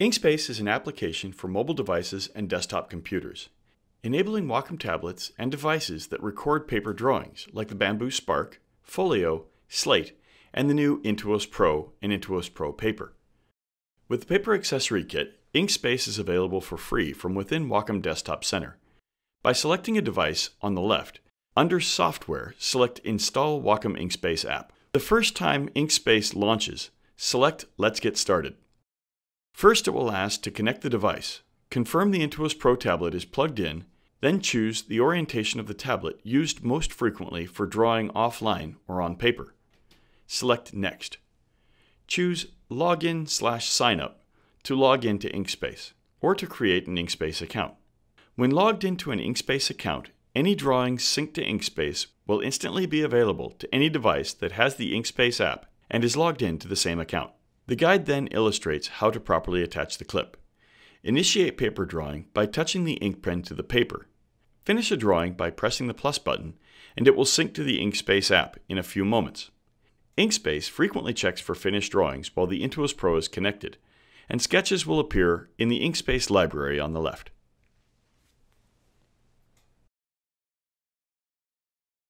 Inkspace is an application for mobile devices and desktop computers, enabling Wacom tablets and devices that record paper drawings like the Bamboo Spark, Folio, Slate, and the new Intuos Pro and Intuos Pro Paper. With the Paper Accessory Kit, Inkspace is available for free from within Wacom Desktop Center. By selecting a device on the left, under Software, select Install Wacom Inkspace app. The first time Inkspace launches, select Let's Get Started. First, it will ask to connect the device. Confirm the Intuos Pro tablet is plugged in, then choose the orientation of the tablet used most frequently for drawing offline or on paper. Select Next. Choose Login slash Signup to log into Inkspace or to create an Inkspace account. When logged into an Inkspace account, any drawings synced to Inkspace will instantly be available to any device that has the Inkspace app and is logged in to the same account. The guide then illustrates how to properly attach the clip. Initiate paper drawing by touching the ink pen to the paper. Finish a drawing by pressing the plus button, and it will sync to the Inkspace app in a few moments. Inkspace frequently checks for finished drawings while the Intuos Pro is connected, and sketches will appear in the Inkspace library on the left.